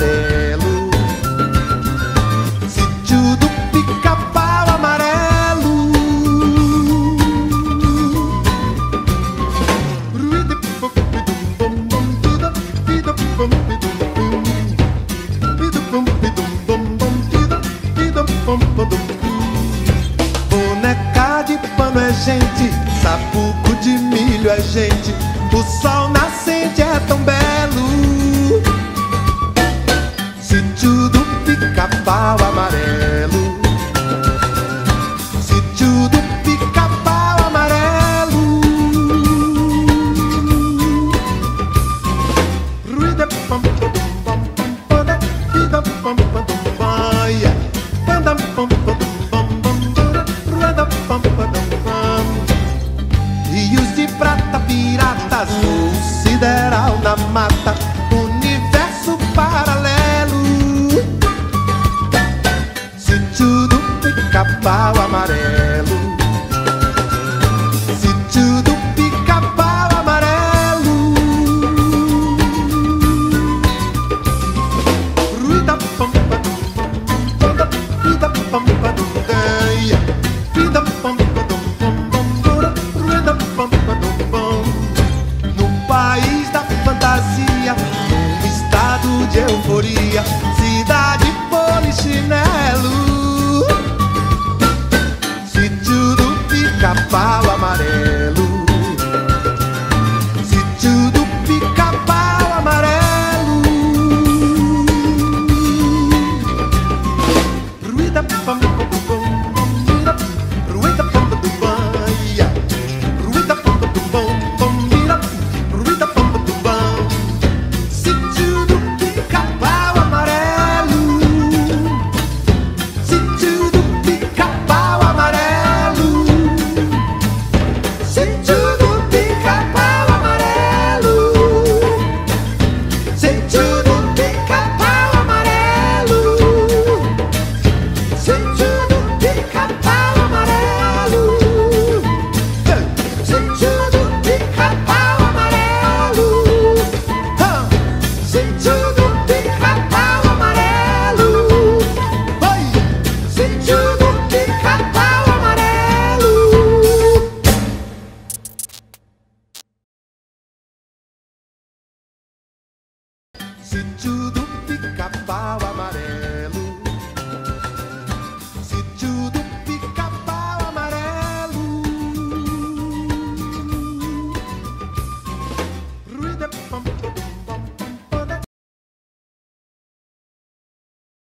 amarelo. Sítio do pica-pau amarelo. Boneca de pano é gente, sapuco de milho é gente, o sol nascente é tão belo. Do pica-pau amarelo. Pica-pau amarelo. Sítio do pica-pau amarelo. Ruída pam pam pam pam vida pam pam ganha. Vida pam pam pam pam pam ruída pam pam pam. No país da fantasia, um estado de euforia, cidade polichinelo. Pica-pau amarelo. Sítio do pica-pau